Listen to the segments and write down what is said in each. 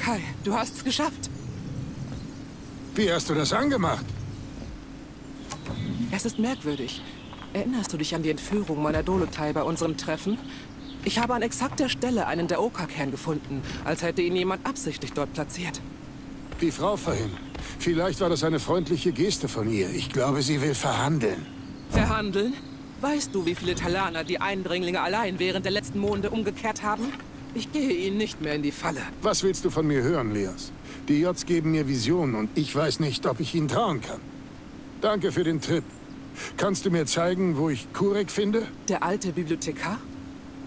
Ulukai, du hast es geschafft. Wie hast du das angemacht? Es ist merkwürdig. Erinnerst du dich an die Entführung meiner Dolotai bei unserem Treffen? Ich habe an exakter Stelle einen der Oka-Kern gefunden, als hätte ihn jemand absichtlich dort platziert. Die Frau vorhin. Vielleicht war das eine freundliche Geste von ihr. Ich glaube, sie will verhandeln. Verhandeln? Weißt du, wie viele Talaner die Eindringlinge allein während der letzten Monde umgekehrt haben? Ich gehe ihnen nicht mehr in die Falle. Was willst du von mir hören, Leas? Die Jots geben mir Visionen und ich weiß nicht, ob ich ihnen trauen kann. Danke für den Trip. Kannst du mir zeigen, wo ich Kurek finde? Der alte Bibliothekar?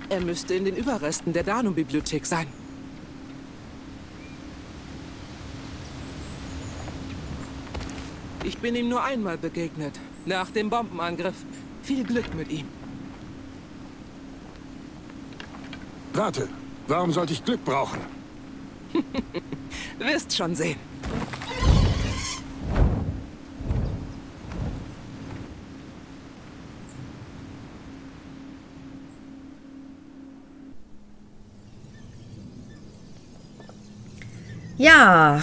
Er müsste in den Überresten der Danum-Bibliothek sein. Ich bin ihm nur einmal begegnet, nach dem Bombenangriff. Viel Glück mit ihm. Warte, warum sollte ich Glück brauchen? Wirst schon sehen. Ja,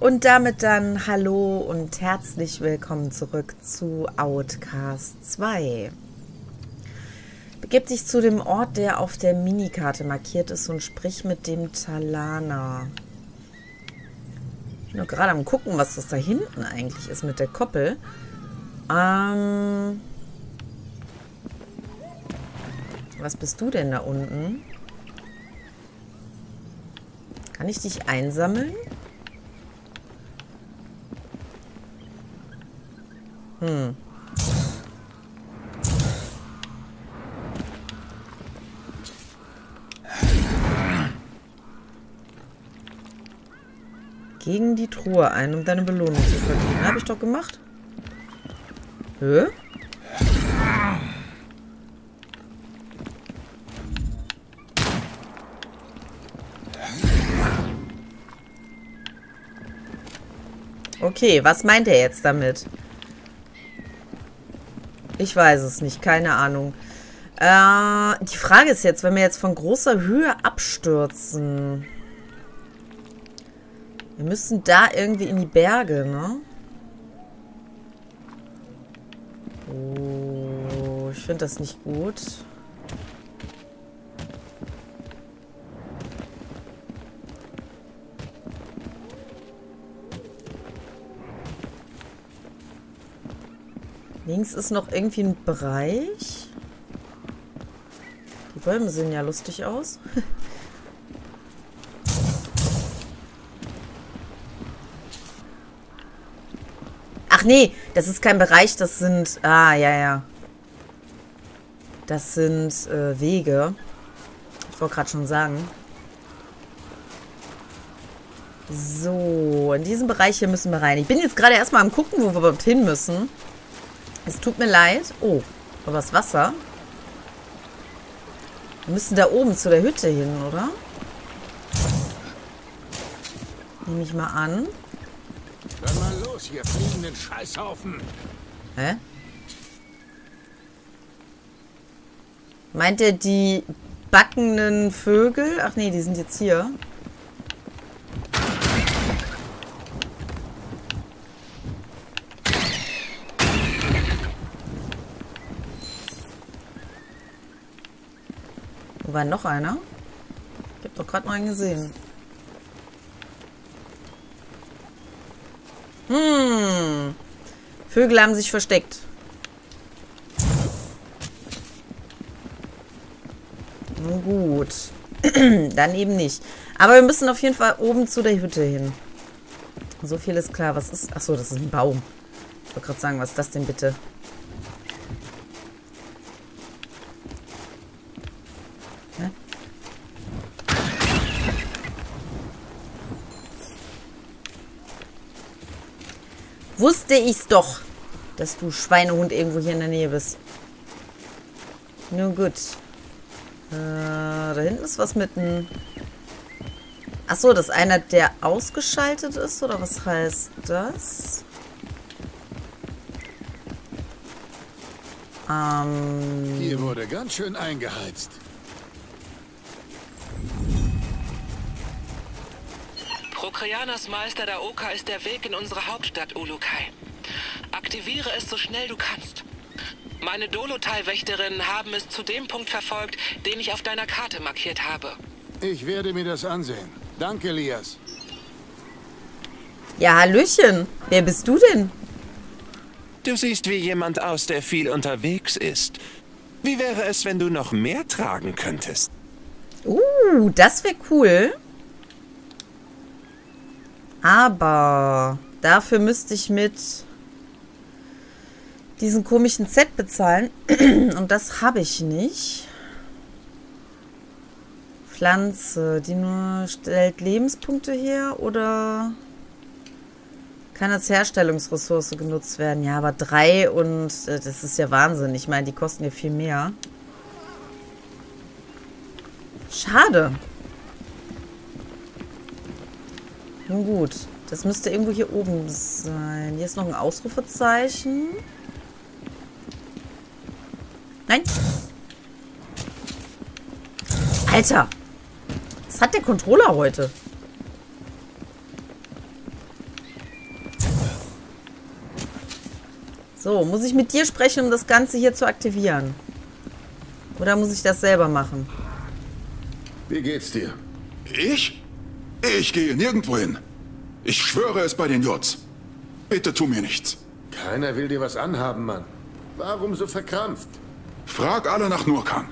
und damit dann hallo und herzlich willkommen zurück zu Outcast 2. Begib dich zu dem Ort, der auf der Minikarte markiert ist und sprich mit dem Talana. Ich bin nur gerade am gucken, was das da hinten eigentlich ist mit der Koppel. Ähm... Was bist du denn da unten? Kann ich dich einsammeln? Hm. Gegen die Truhe ein, um deine Belohnung zu verdienen. Habe ich doch gemacht. Hä? Okay, was meint er jetzt damit? Ich weiß es nicht, keine Ahnung. Äh, die Frage ist jetzt, wenn wir jetzt von großer Höhe abstürzen. Wir müssen da irgendwie in die Berge, ne? Oh, ich finde das nicht gut. Links ist noch irgendwie ein Bereich. Die Bäume sehen ja lustig aus. nee, das ist kein Bereich, das sind... Ah, ja, ja. Das sind äh, Wege. Ich wollte gerade schon sagen. So, in diesem Bereich hier müssen wir rein. Ich bin jetzt gerade erstmal am gucken, wo wir überhaupt hin müssen. Es tut mir leid. Oh, aber das Wasser. Wir müssen da oben zu der Hütte hin, oder? Nehme ich mal an. Dann mal los, hier fliegenden Scheißhaufen. Hä? Meint er die backenden Vögel? Ach nee, die sind jetzt hier. Wo war noch einer? Ich habe doch gerade noch einen gesehen. Hm. Vögel haben sich versteckt. Nun gut. Dann eben nicht. Aber wir müssen auf jeden Fall oben zu der Hütte hin. So viel ist klar. Was ist... Achso, das ist ein Baum. Ich wollte gerade sagen, was ist das denn bitte? Wusste ich's doch, dass du Schweinehund irgendwo hier in der Nähe bist. Nun gut. Äh, da hinten ist was mit einem... Achso, das ist einer, der ausgeschaltet ist? Oder was heißt das? Ähm... Hier wurde ganz schön eingeheizt. Prokrianas Meister Daoka ist der Weg in unsere Hauptstadt, Ulukai. Aktiviere es so schnell du kannst. Meine Dolotai-Wächterinnen haben es zu dem Punkt verfolgt, den ich auf deiner Karte markiert habe. Ich werde mir das ansehen. Danke, Lias. Ja, Hallöchen. Wer bist du denn? Du siehst wie jemand aus, der viel unterwegs ist. Wie wäre es, wenn du noch mehr tragen könntest? Uh, das wäre cool. Aber dafür müsste ich mit diesen komischen Set bezahlen. Und das habe ich nicht. Pflanze, die nur stellt Lebenspunkte her oder kann als Herstellungsressource genutzt werden. Ja, aber drei und äh, das ist ja Wahnsinn. Ich meine, die kosten ja viel mehr. Schade. Nun gut. Das müsste irgendwo hier oben sein. Hier ist noch ein Ausrufezeichen. Nein. Alter. Was hat der Controller heute? So, muss ich mit dir sprechen, um das Ganze hier zu aktivieren? Oder muss ich das selber machen? Wie geht's dir? Ich? Ich gehe nirgendwo hin. Ich schwöre es bei den Jots. Bitte tu mir nichts. Keiner will dir was anhaben, Mann. Warum so verkrampft? Frag alle nach Nurkan.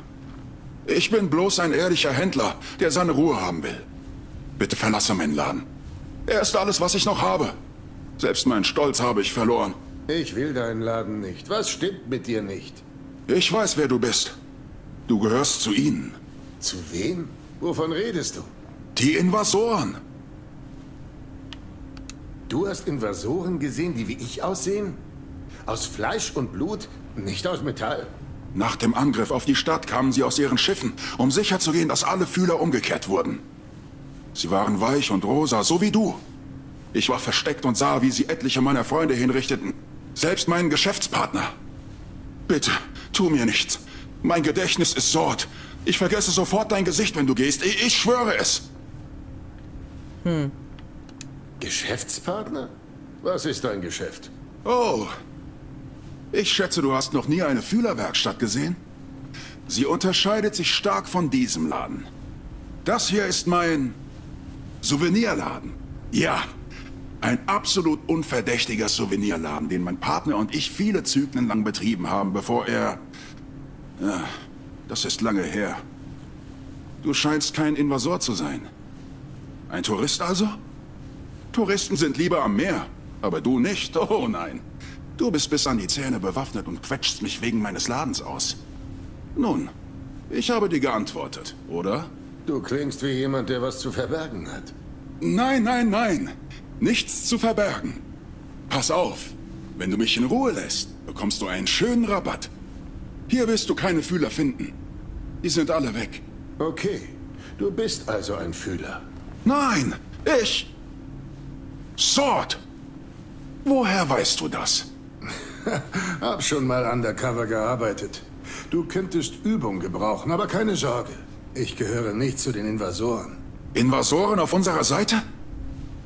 Ich bin bloß ein ehrlicher Händler, der seine Ruhe haben will. Bitte verlasse meinen Laden. Er ist alles, was ich noch habe. Selbst meinen Stolz habe ich verloren. Ich will deinen Laden nicht. Was stimmt mit dir nicht? Ich weiß, wer du bist. Du gehörst zu ihnen. Zu wem? Wovon redest du? Die Invasoren. Du hast Invasoren gesehen, die wie ich aussehen? Aus Fleisch und Blut, nicht aus Metall? Nach dem Angriff auf die Stadt kamen sie aus ihren Schiffen, um sicherzugehen, dass alle Fühler umgekehrt wurden. Sie waren weich und rosa, so wie du. Ich war versteckt und sah, wie sie etliche meiner Freunde hinrichteten. Selbst meinen Geschäftspartner. Bitte, tu mir nichts. Mein Gedächtnis ist Sort. Ich vergesse sofort dein Gesicht, wenn du gehst. Ich, ich schwöre es. Hm. Geschäftspartner? Was ist dein Geschäft? Oh. Ich schätze, du hast noch nie eine Fühlerwerkstatt gesehen? Sie unterscheidet sich stark von diesem Laden. Das hier ist mein Souvenirladen. Ja, ein absolut unverdächtiger Souvenirladen, den mein Partner und ich viele Zyklen lang betrieben haben, bevor er... Ja, das ist lange her. Du scheinst kein Invasor zu sein. Ein Tourist also? Touristen sind lieber am Meer, aber du nicht. Oh nein. Du bist bis an die Zähne bewaffnet und quetschst mich wegen meines Ladens aus. Nun, ich habe dir geantwortet, oder? Du klingst wie jemand, der was zu verbergen hat. Nein, nein, nein. Nichts zu verbergen. Pass auf. Wenn du mich in Ruhe lässt, bekommst du einen schönen Rabatt. Hier wirst du keine Fühler finden. Die sind alle weg. Okay. Du bist also ein Fühler. Nein, ich... Sword! Woher weißt du das? Hab schon mal undercover gearbeitet. Du könntest Übung gebrauchen, aber keine Sorge. Ich gehöre nicht zu den Invasoren. Invasoren auf unserer Seite?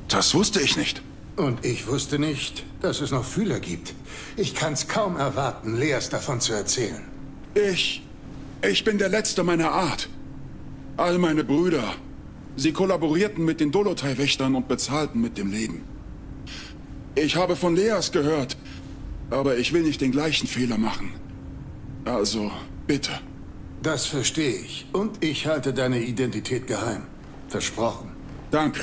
Das wusste ich nicht. Und ich wusste nicht, dass es noch Fühler gibt. Ich kann's kaum erwarten, Leas davon zu erzählen. Ich... Ich bin der Letzte meiner Art. All meine Brüder, sie kollaborierten mit den Dolotai-Wächtern und bezahlten mit dem Leben. Ich habe von Leas gehört, aber ich will nicht den gleichen Fehler machen. Also, bitte. Das verstehe ich. Und ich halte deine Identität geheim. Versprochen. Danke.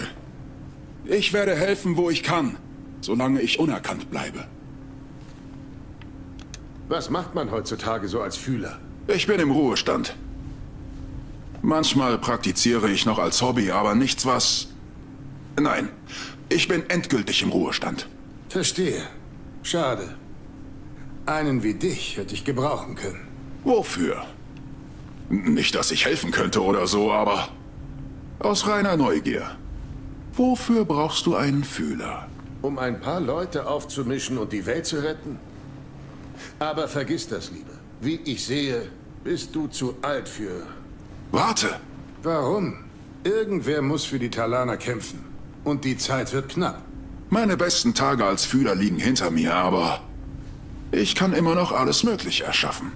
Ich werde helfen, wo ich kann, solange ich unerkannt bleibe. Was macht man heutzutage so als Fühler? Ich bin im Ruhestand. Manchmal praktiziere ich noch als Hobby, aber nichts was... Nein, ich bin endgültig im Ruhestand. Verstehe. Schade. Einen wie dich hätte ich gebrauchen können. Wofür? Nicht, dass ich helfen könnte oder so, aber... Aus reiner Neugier. Wofür brauchst du einen Fühler? Um ein paar Leute aufzumischen und die Welt zu retten? Aber vergiss das, Liebe. Wie ich sehe, bist du zu alt für... Warte! Warum? Irgendwer muss für die Talaner kämpfen. Und die Zeit wird knapp. Meine besten Tage als Fühler liegen hinter mir, aber ich kann immer noch alles Mögliche erschaffen.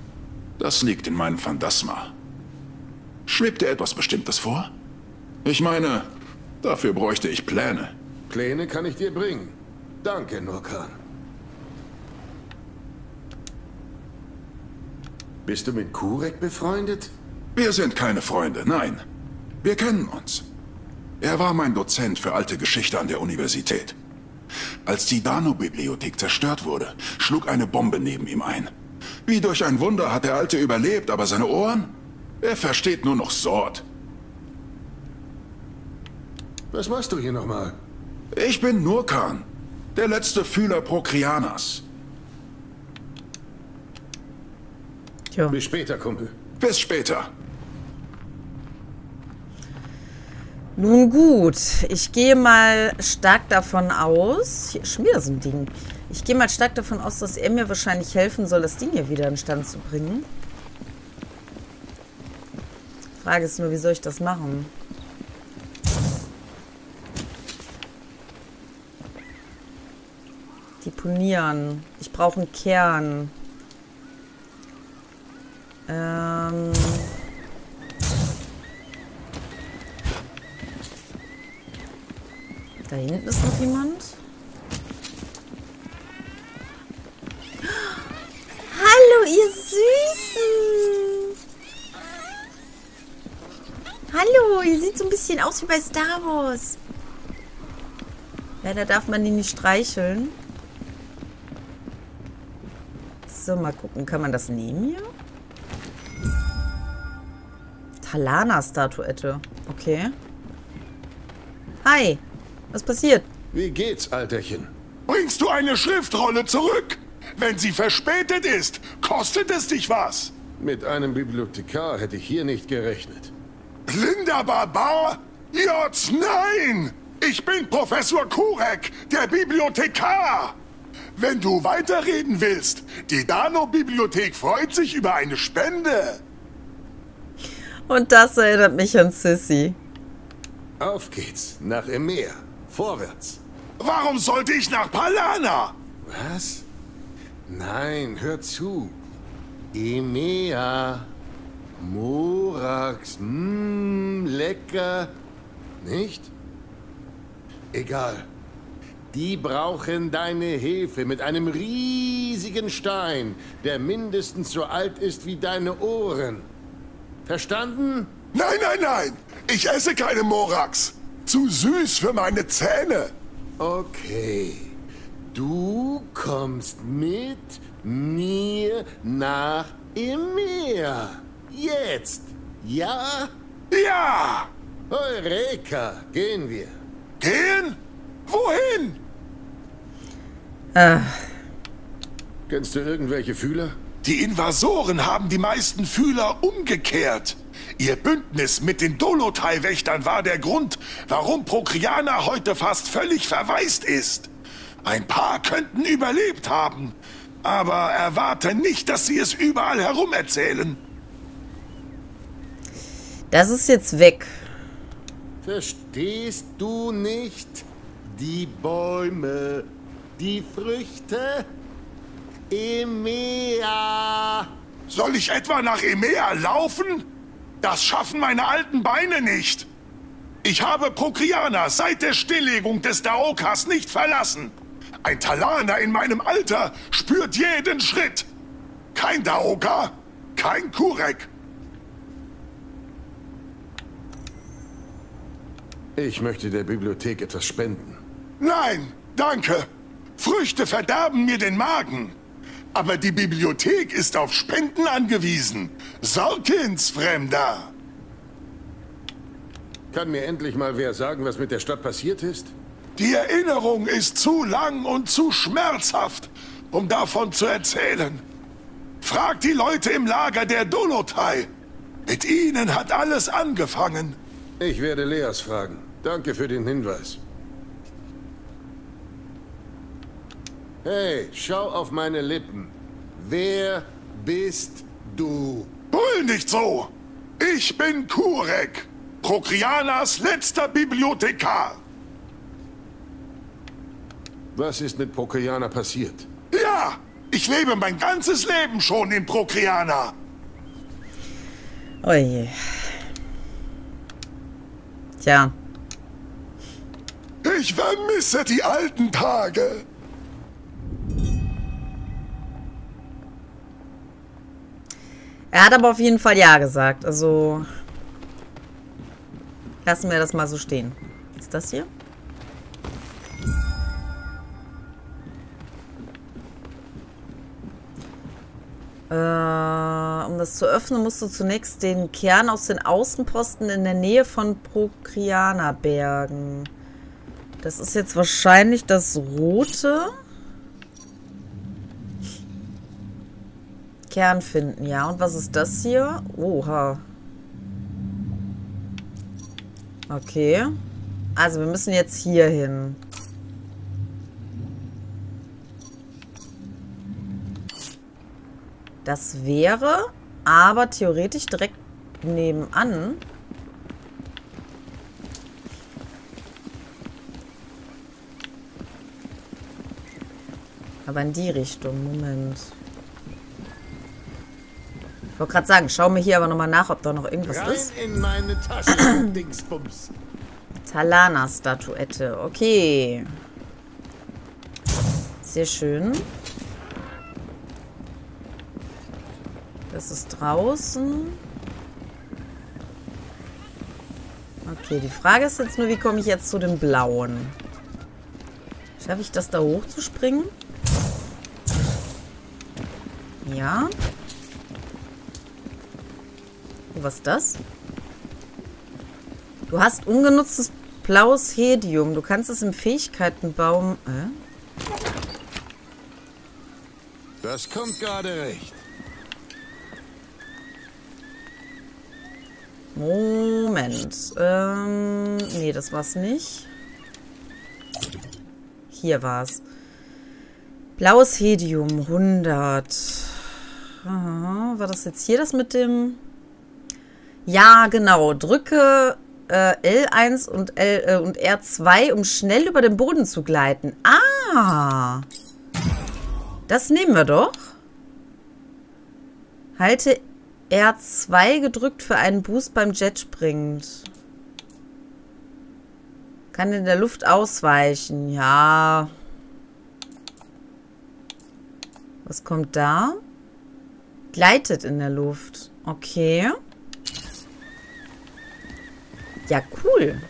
Das liegt in meinem Phantasma. Schwebt dir etwas Bestimmtes vor? Ich meine, dafür bräuchte ich Pläne. Pläne kann ich dir bringen. Danke, Nurkan. Bist du mit Kurek befreundet? Wir sind keine Freunde, nein. Wir kennen uns. Er war mein Dozent für alte Geschichte an der Universität. Als die Dano-Bibliothek zerstört wurde, schlug eine Bombe neben ihm ein. Wie durch ein Wunder hat der Alte überlebt, aber seine Ohren? Er versteht nur noch Sort. Was machst du hier nochmal? Ich bin Nurkan, der letzte Fühler Prokrianas. Tja. Bis später, Kumpel. Bis später. Nun gut, ich gehe mal stark davon aus. Hier schon wieder so ein Ding. Ich gehe mal stark davon aus, dass er mir wahrscheinlich helfen soll, das Ding hier wieder in Stand zu bringen. Frage ist nur, wie soll ich das machen? Deponieren. Ich brauche einen Kern. Ähm. Da hinten ist noch jemand. Hallo, ihr Süßen! Hallo, ihr seht so ein bisschen aus wie bei Star Wars. Leider darf man die nicht streicheln. So, mal gucken. Kann man das nehmen hier? Talana-Statuette. Okay. Hi. Was passiert? Wie geht's, Alterchen? Bringst du eine Schriftrolle zurück? Wenn sie verspätet ist, kostet es dich was? Mit einem Bibliothekar hätte ich hier nicht gerechnet. Blinder Barbar? Jots, nein! Ich bin Professor Kurek, der Bibliothekar! Wenn du weiterreden willst, die Dano-Bibliothek freut sich über eine Spende. Und das erinnert mich an Sissy. Auf geht's, nach Emir. Vorwärts. Warum sollte ich nach Palana? Was? Nein, hör zu. Emea. Morax. Mmm, lecker. Nicht? Egal. Die brauchen deine Hilfe mit einem riesigen Stein, der mindestens so alt ist wie deine Ohren. Verstanden? Nein, nein, nein! Ich esse keine Morax. Zu süß für meine Zähne. Okay. Du kommst mit mir nach Emir. Jetzt. Ja? Ja! Eureka, gehen wir. Gehen? Wohin? Äh, Kennst du irgendwelche Fühler? Die Invasoren haben die meisten Fühler umgekehrt. Ihr Bündnis mit den Dolotai-Wächtern war der Grund, warum Prokriana heute fast völlig verwaist ist. Ein paar könnten überlebt haben, aber erwarte nicht, dass sie es überall herum erzählen. das ist jetzt weg. Verstehst du nicht? Die Bäume, die Früchte. Emea. Soll ich etwa nach Emea laufen? Das schaffen meine alten Beine nicht. Ich habe Prokriana seit der Stilllegung des Daokas nicht verlassen. Ein Talaner in meinem Alter spürt jeden Schritt. Kein Daoka, kein Kurek. Ich möchte der Bibliothek etwas spenden. Nein, danke. Früchte verderben mir den Magen. Aber die Bibliothek ist auf Spenden angewiesen. Sorkins, Fremder. Kann mir endlich mal wer sagen, was mit der Stadt passiert ist? Die Erinnerung ist zu lang und zu schmerzhaft, um davon zu erzählen. Frag die Leute im Lager der Dolotai. Mit ihnen hat alles angefangen. Ich werde Leas fragen. Danke für den Hinweis. Hey, schau auf meine Lippen. Wer bist du? Brüll nicht so! Ich bin Kurek, Prokrianas letzter Bibliothekar. Was ist mit Prokriana passiert? Ja, ich lebe mein ganzes Leben schon in Prokriana. Oje. Tja. Ich vermisse die alten Tage. Er hat aber auf jeden Fall Ja gesagt. Also lassen wir das mal so stehen. Ist das hier? Äh, um das zu öffnen, musst du zunächst den Kern aus den Außenposten in der Nähe von Prokriana bergen. Das ist jetzt wahrscheinlich das rote. Kern finden, ja. Und was ist das hier? Oha. Okay. Also wir müssen jetzt hier hin. Das wäre aber theoretisch direkt nebenan. Aber in die Richtung. Moment. Ich wollte gerade sagen, schau mir hier aber nochmal nach, ob da noch irgendwas Rein ist. in meine Tasche, Dingsbums. Talana-Statuette. Okay. Sehr schön. Das ist draußen. Okay, die Frage ist jetzt nur, wie komme ich jetzt zu dem Blauen? Schaffe ich das da hoch zu springen? Ja. Was ist das? Du hast ungenutztes blaues Hedium. Du kannst es im Fähigkeitenbaum... Äh? Das kommt gerade recht. Moment. Ähm, nee, das war's nicht. Hier war's. Blaues Hedium, 100. Aha, war das jetzt hier das mit dem... Ja, genau. Drücke äh, L1 und, L, äh, und R2, um schnell über den Boden zu gleiten. Ah! Das nehmen wir doch. Halte R2 gedrückt für einen Boost beim Jetspringend. Kann in der Luft ausweichen. Ja. Was kommt da? Gleitet in der Luft. Okay. Ja, cool.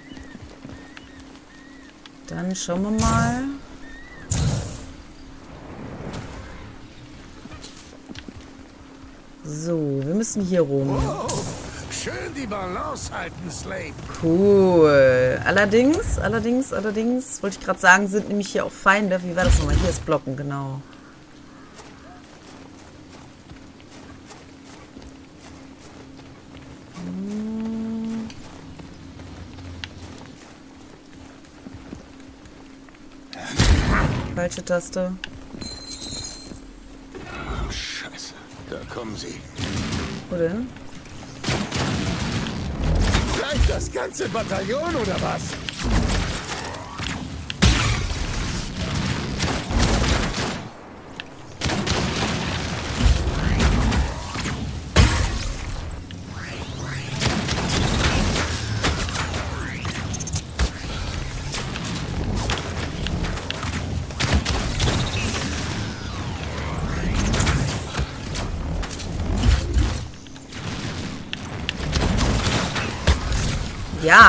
Dann schauen wir mal. So, wir müssen hier rum. Oh, schön die Balance halten, Slave. Cool. Allerdings, allerdings, allerdings, wollte ich gerade sagen, sind nämlich hier auch Feinde. Wie war das nochmal? Hier ist Blocken, genau. Falsche Taste. Oh, Scheiße. Da kommen sie. Wo denn? Gleich das ganze Bataillon oder was?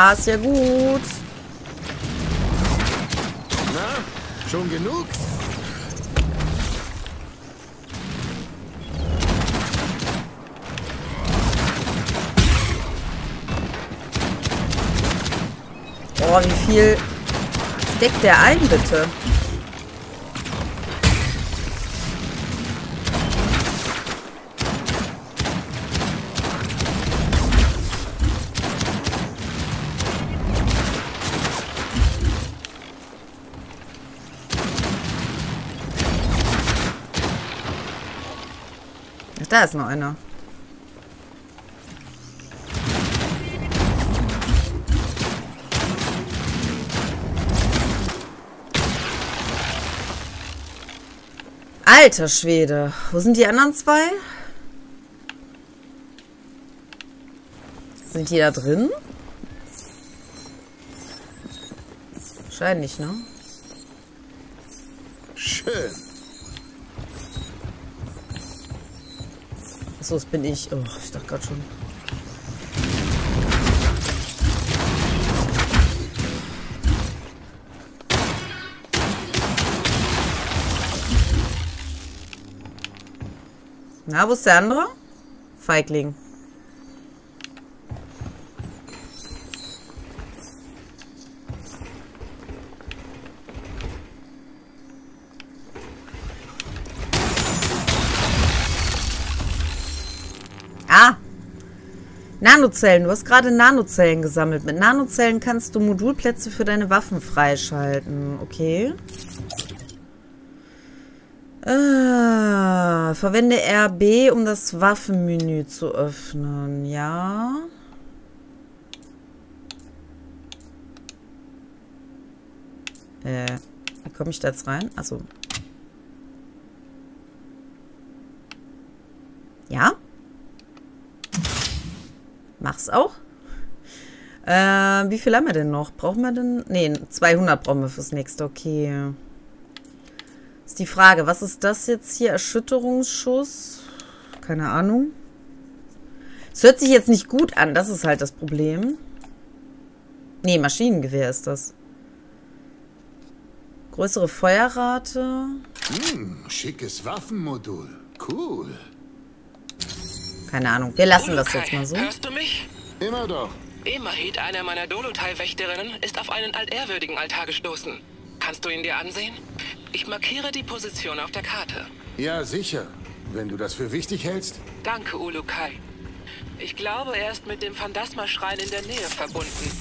Ja, ist ja gut. Na, schon genug? Oh, wie viel steckt der ein, bitte? Da ist noch einer. Alter Schwede. Wo sind die anderen zwei? Sind die da drin? Wahrscheinlich, ne? Schön. Achso, das bin ich. Oh, ich dachte gerade schon. Na, wo ist der andere? Feigling. Nanozellen. Du hast gerade Nanozellen gesammelt. Mit Nanozellen kannst du Modulplätze für deine Waffen freischalten. Okay. Ah, verwende RB, um das Waffenmenü zu öffnen. Ja. Äh, wie komme ich da jetzt rein? Achso. Ja. Mach's auch. Äh, wie viel haben wir denn noch? Brauchen wir denn? Ne, 200 brauchen wir fürs nächste. Okay. Ist die Frage, was ist das jetzt hier? Erschütterungsschuss? Keine Ahnung. Es hört sich jetzt nicht gut an, das ist halt das Problem. Ne, Maschinengewehr ist das. Größere Feuerrate. Hm, schickes Waffenmodul. Cool. Keine Ahnung, wir lassen das jetzt mal so. Hörst du mich? Immer doch. Emahit, einer meiner Dolotai-Wächterinnen, ist auf einen altehrwürdigen Altar gestoßen. Kannst du ihn dir ansehen? Ich markiere die Position auf der Karte. Ja, sicher. Wenn du das für wichtig hältst. Danke, Ulukai. Ich glaube, er ist mit dem Phantasma-Schrein in der Nähe verbunden.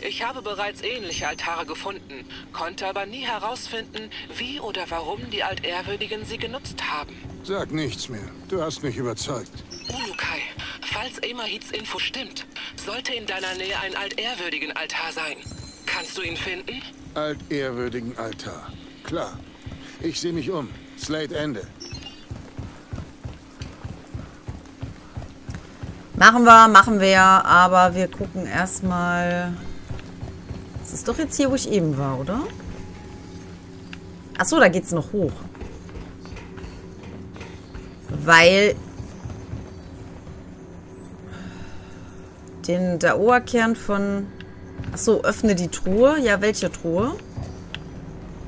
Ich habe bereits ähnliche Altare gefunden, konnte aber nie herausfinden, wie oder warum die Altehrwürdigen sie genutzt haben. Sag nichts mehr. Du hast mich überzeugt. Ulukai, falls Emahits Info stimmt, sollte in deiner Nähe ein altehrwürdigen Altar sein. Kannst du ihn finden? Altehrwürdigen Altar. Klar. Ich sehe mich um. Slate Ende. Machen wir, machen wir, aber wir gucken erstmal. Das ist doch jetzt hier, wo ich eben war, oder? Achso, da geht's noch hoch. Weil den der Oberkern von... Achso, öffne die Truhe. Ja, welche Truhe?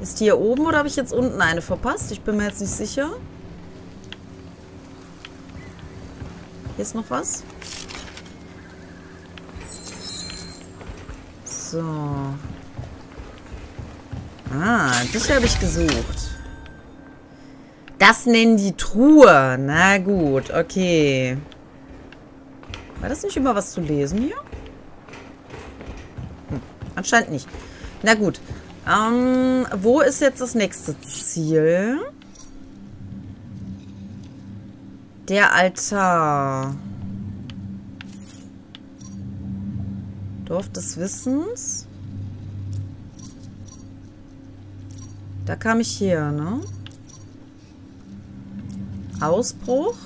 Ist die hier oben oder habe ich jetzt unten eine verpasst? Ich bin mir jetzt nicht sicher. Hier ist noch was. So. Ah, dich habe ich gesucht. Das nennen die Truhe. Na gut, okay. War das nicht über was zu lesen hier? Hm, anscheinend nicht. Na gut. Ähm, wo ist jetzt das nächste Ziel? Der Altar. Dorf des Wissens. Da kam ich hier, ne? Ausbruch.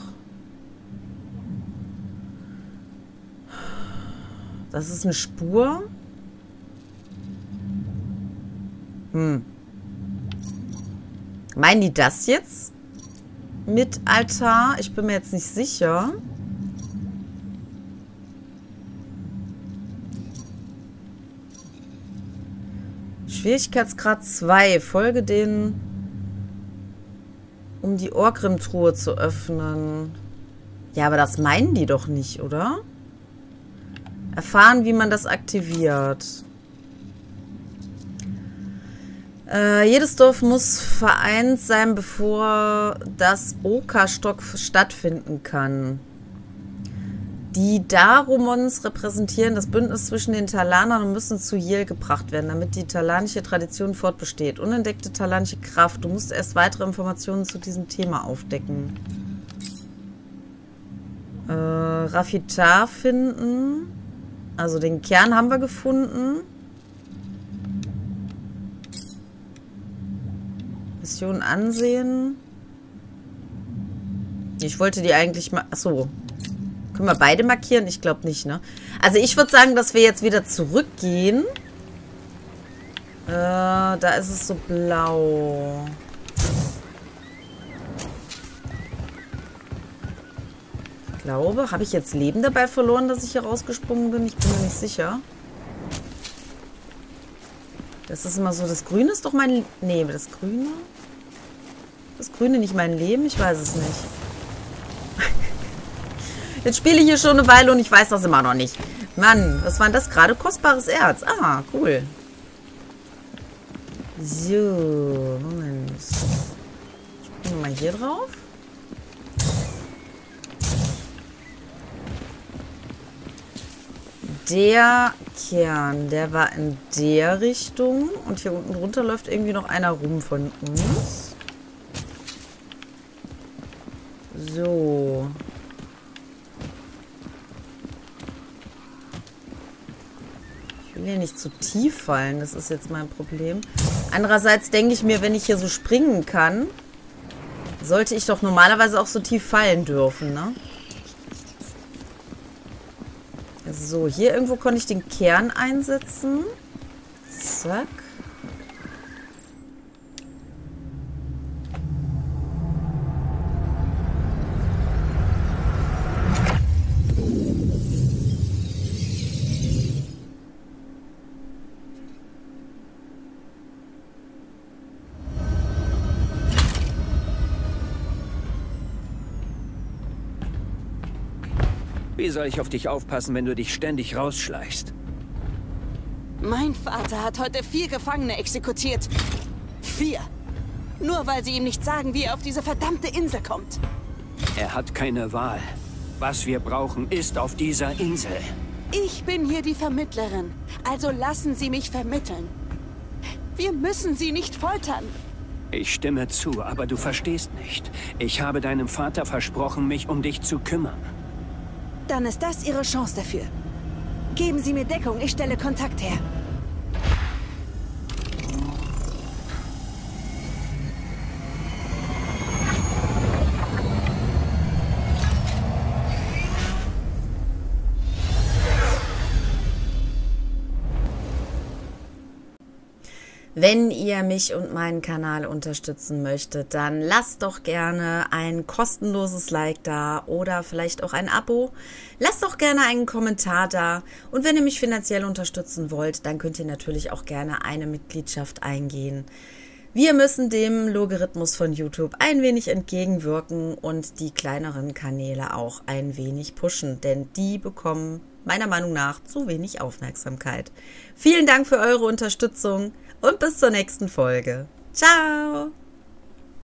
Das ist eine Spur. Hm. Meinen die das jetzt? Mit Altar? Ich bin mir jetzt nicht sicher. Schwierigkeitsgrad 2. Folge den... Um die Orgrim-Truhe zu öffnen. Ja, aber das meinen die doch nicht, oder? Erfahren, wie man das aktiviert. Äh, jedes Dorf muss vereint sein, bevor das Oka-Stock stattfinden kann. Die Darumons repräsentieren das Bündnis zwischen den Talanern und müssen zu Yel gebracht werden, damit die talanische Tradition fortbesteht. Unentdeckte talanische Kraft. Du musst erst weitere Informationen zu diesem Thema aufdecken. Äh, Rafitar finden. Also den Kern haben wir gefunden. Mission ansehen. Ich wollte die eigentlich mal... Achso. Können wir beide markieren? Ich glaube nicht, ne? Also ich würde sagen, dass wir jetzt wieder zurückgehen. Äh, da ist es so blau. Glaube, habe ich jetzt Leben dabei verloren, dass ich hier rausgesprungen bin? Ich bin mir nicht sicher. Das ist immer so, das Grüne ist doch mein... Nee, das Grüne... Das Grüne nicht mein Leben? Ich weiß es nicht. Jetzt spiele ich hier schon eine Weile und ich weiß das immer noch nicht. Mann, was war denn das gerade? Kostbares Erz. Ah, cool. So, Moment. Springen wir mal hier drauf. Der Kern, der war in der Richtung. Und hier unten drunter läuft irgendwie noch einer rum von uns. So. Ich will hier nicht zu tief fallen, das ist jetzt mein Problem. Andererseits denke ich mir, wenn ich hier so springen kann, sollte ich doch normalerweise auch so tief fallen dürfen, ne? So, hier irgendwo konnte ich den Kern einsetzen. Zack. Wie soll ich auf dich aufpassen, wenn du dich ständig rausschleichst? Mein Vater hat heute vier Gefangene exekutiert. Vier. Nur weil sie ihm nicht sagen, wie er auf diese verdammte Insel kommt. Er hat keine Wahl. Was wir brauchen, ist auf dieser Insel. Ich bin hier die Vermittlerin. Also lassen Sie mich vermitteln. Wir müssen sie nicht foltern. Ich stimme zu, aber du verstehst nicht. Ich habe deinem Vater versprochen, mich um dich zu kümmern. Dann ist das Ihre Chance dafür. Geben Sie mir Deckung, ich stelle Kontakt her. Wenn ihr mich und meinen Kanal unterstützen möchtet, dann lasst doch gerne ein kostenloses Like da oder vielleicht auch ein Abo. Lasst doch gerne einen Kommentar da. Und wenn ihr mich finanziell unterstützen wollt, dann könnt ihr natürlich auch gerne eine Mitgliedschaft eingehen. Wir müssen dem Logarithmus von YouTube ein wenig entgegenwirken und die kleineren Kanäle auch ein wenig pushen, denn die bekommen meiner Meinung nach zu wenig Aufmerksamkeit. Vielen Dank für eure Unterstützung und bis zur nächsten Folge. Ciao!